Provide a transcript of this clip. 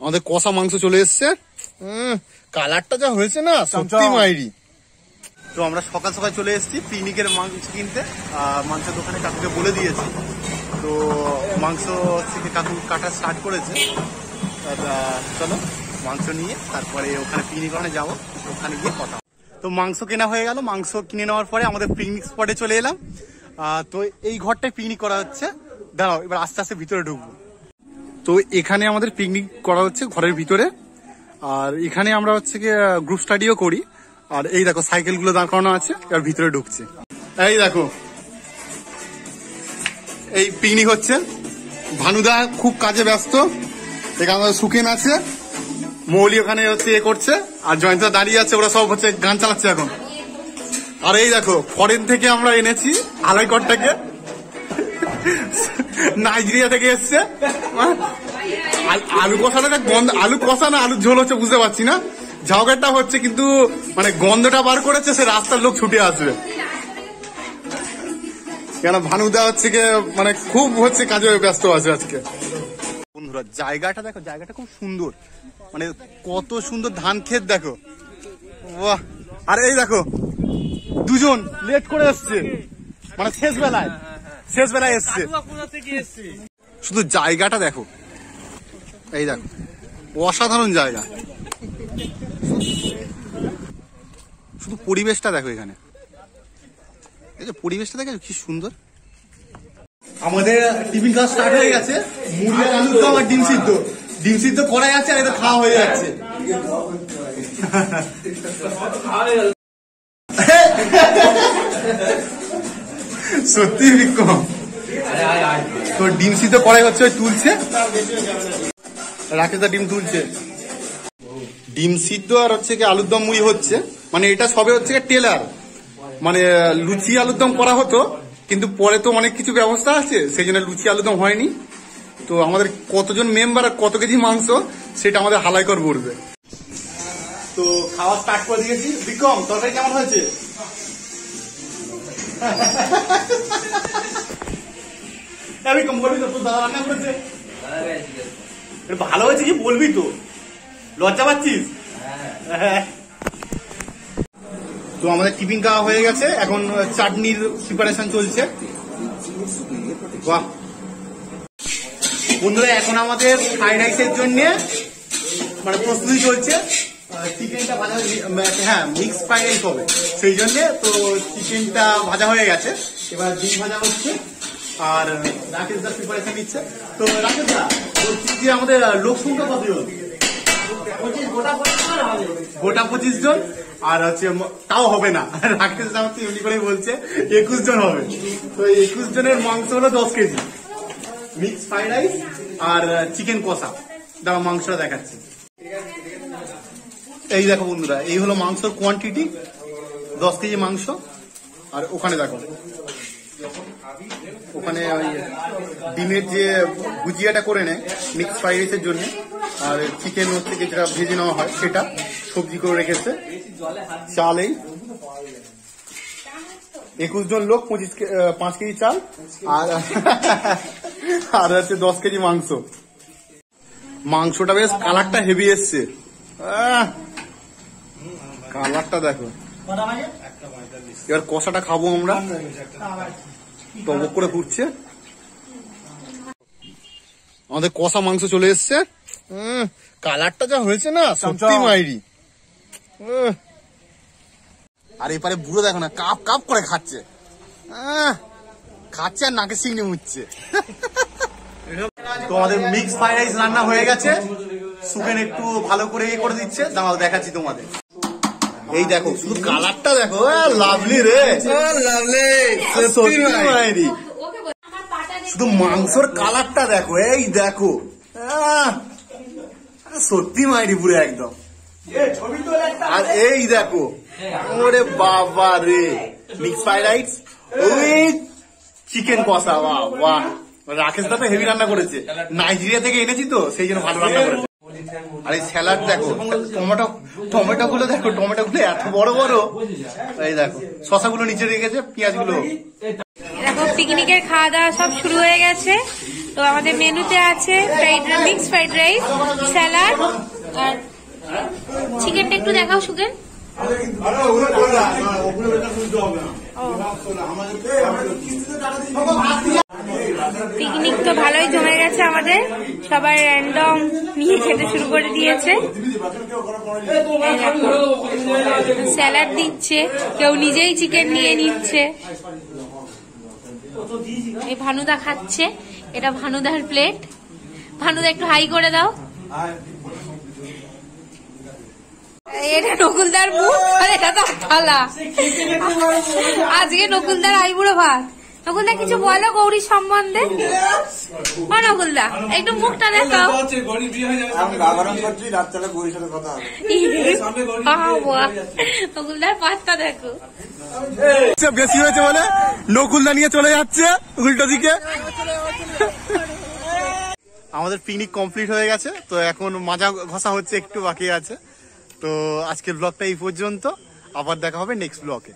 আমাদের কষা মাংস চলে এসছে। কালারটা যা হয়েছে না সত্যি মাইরি। তো আমরা সকাল সকাল চলে এসেছি পিকনিকের মাংস কিনতে। মাংসের দোকানে কাকুকে বলে দিয়েছি। তো মাংস থেকে কাকু কাটা স্টার্ট করেছে। চলো মাংস নিয়ে তারপরে ওখানে পিকনিক ওখানে যাব। ওখানে গিয়ে কথা তো মাংস কেনা হয়ে গেল। মাংস কিনে নেওয়ার পরে আমাদের পিকনিক স্পটে চলে এলাম। তো এই ঘরটায় পিকনিক করা হচ্ছে। দাঁড়াও এবার আস্তে আস্তে ভিতরে ঢুকবো। তো এখানে আমাদের পিকনিক করা হচ্ছে ঘরের ভিতরে। আর এখানে আমরা হচ্ছে কি গ্রুপ স্টাডিও করি। আর এই দেখো সাইকেলগুলো দাঁড় করানো আছে এবার ভিতরে ঢুকছে। এই দেখো, এই পিকনিক হচ্ছে। ভানুদা খুব কাজে ব্যস্ত, এখানে আমাদের সুকেন আছে, মৌলি ওখানে হচ্ছে এ করছে, আর জয়ন্ত দাঁড়িয়ে আছে, ওরা সব হচ্ছে গান চালাচ্ছে এখন। আর এই দেখো ফরেন থেকে আমরা এনেছি আলাইকটটাকে নাইজেরিয়া থেকে এসছে? হ্যাঁ? আল- কষাটা গন্ধ, আলু কষা না আলু ঝোল হচ্ছে, বুঝতে পারছি না। ঝাউগাটা হচ্ছে কিন্তু মানে গন্ধটা বার করেছে, সে রাস্তার লোক ছুটে আসবে। কেন, ভানুদা হচ্ছে গিয়ে মানে খুব হচ্ছে কাজে ব্যস্ত আছে আজকে। বন্ধুরা, জায়গাটা দেখো, জায়গাটা খুব সুন্দর। মানে কত সুন্দর ধান ক্ষেত দেখো। আর এই দেখো, দুজন লেট করে এসছে। মানে শেষ বেলায় শেষ বেলায় এসছে। শুধু জায়গাটা দেখো। এই দেখো অসাধারণ জায়গা। শুধু পরিবেশটা দেখো এখানে। এই যে পরিবেশটা দেখো কি সুন্দর। আমাদের টিফিন খাওয়া স্টার্ট হয়ে গেছে। মুড়ি আর আলুর দম আর ডিম সিদ্ধ। ডিম সিদ্ধ করাই আছে আর এটা খাওয়া হয়ে যাচ্ছে। সত্যি বিক্রম তো ডিম সিদ্ধ করাই হচ্ছে, ওই তুলছে। রাকেশদা ডিম তুলছে। ডিম সিদ্ধ আর হচ্ছে কি আলুর দম মুড়ি হচ্ছে। মানে এটা সবে হচ্ছে টেলার। মানে লুচি আলুর দম করা হতো, কিন্তু পরে তো অনেক কিছু ব্যবস্থা আছে, সেই জন্য লুচি আলুর দম হয়নি। তো আমাদের কতজন মেম্বার আর কত কেজি মাংস, সেটা আমাদের হালাইকর বলবে তো খাওয়া স্টার্ট করে দিয়েছি। বিক্রম তরকারি কেমন হয়েছে? বিক্রম বলবি তো, তোর দাদা রান্না করেছে। ভালো হয়েছে কি বলবি তো? লজ্জা পাচ্ছিস? হ্যাঁ। তো আমাদের টিফিন খাওয়া হয়ে গেছে, এখন চাটনির প্রিপারেশন চলছে। বাহ। বন্ধুরা, এখন আমাদের ফ্রাইড রাইসের জন্য মানে প্রস্তুতি চলছে। চিকেনটা ভাজা হ্যাঁ মিক্স ফ্রাইড রাইস হবে। সেই জন্য তো চিকেনটা ভাজা হয়ে গেছে। এবার ডিম ভাজা হচ্ছে। আর রাকেশ দা প্রিপারেশন নিচ্ছে। তো, রাকেশ দা যে আমাদের লোক সংখ্যা কত গোটা পঁচিশ জন। আর হচ্ছে তাও হবে না। রাকেশ দা হচ্ছে এমনি করে বলছে, একুশ জন হবে। তো একুশ জনের মাংস হলো দশ কেজি। মিক্স ফ্রাইড রাইস আর চিকেন কষা। দাঁড়া মাংসটা দেখাচ্ছি। এই দেখো বন্ধুরা এই হলো মাংসর কোয়ান্টিটি দশ কেজি মাংস আর ওখানে দেখো ওখানে ওই ডিমের যে ভুজিয়াটা করে নেয় মিক্স ফ্রাইড রাইসের জন্য আর চিকেন হচ্ছে যেটা ভেজে নেওয়া হয় সেটা সবজি করে রেখেছে চাল এই। একুশ জন লোক পঁচিশ পাঁচ কেজি চাল আর আর হচ্ছে দশ কেজি মাংস। মাংসটা বেশ কালারটা হেভি এসছে। আহ, কালারটা দেখো। এবার কষাটা খাব আমরা। টবক করে ফুটছে আমাদের কষা মাংস চলে এসছে। কালারটা যা হয়েছে না সত্যি মাইরি। আর এপারে বুড়ো দেখো না কাপ কাপ করে খাচ্ছে। আহ, খাচ্ছে আর নাকে সিংড়ি মুচ্ছে। তো আমাদের মিক্স ফ্রাইড রাইস রান্না হয়ে গেছে। সুকেন একটু ভালো করে ইয়ে করে দিচ্ছে। দাঁড়াও দেখাচ্ছি তোমাদের। এই দেখো শুধু কালারটা দেখো লাভলি রে। সত্যি মাইরি। শুধু মাংসর কালারটা দেখো এই দেখো। সত্যি মাইরি পুরো একদম। আর এই দেখো ওরে বাবা রে। মিক্স ফ্রাইড রাইস ওই চিকেন কষা বাহ বাহ। রাকেশ দা তো হেভি রান্না করেছে। নাইজেরিয়া থেকে এনেছি তো সেই জন্য ভালো রান্না করেছে। আর এই স্যালাড দেখো টমেটো টমেটো গুলো দেখো টমেটো গুলো এত বড় বড়। এই দেখো শশা গুলো নিচে রেখেছে পেঁয়াজগুলো দেখো পিকনিকের খাওয়া দাওয়া সব শুরু হয়ে গেছে। তো আমাদের মেনুতে আছে fried mix fried rice salad আর চিকেনটা একটু দেখাও সুগেন। পিকনিক তো ভালোই জমে গেছে আমাদের। সবাই র্যান্ডম নিয়ে খেতে শুরু করে দিয়েছে। স্যালাড দিচ্ছে, কেউ নিজেই চিকেন নিয়ে নিচ্ছে। এই ভানুদা খাচ্ছে, এটা ভানুদার প্লেট ভানুদা একটু হাই করে দাও। এটা নকুলদার মুখ আর এটা তো থালা। আজকে নকুলদার আইবুড়ো ভাত। নকুলদা কিছু বলো গৌরী সম্বন্ধে? ও নকুলদা একটু মুখটা দেখাও। আমি বাগারণ করছি রাত্রে গৌরীর সাথে কথা হবে। বাবা, নকুলদার পাতটা দেখো। বেশি হয়েছে বলে নকুলদা নিয়ে চলে যাচ্ছে উল্টো দিকে? আমাদের পিকনিক কমপ্লিট হয়ে গেছে তো এখন মাজা ঘষা হচ্ছে একটু বাকি আছে। তো আজকের ব্লগটা এই পর্যন্ত আবার দেখা হবে নেক্সট ব্লগে।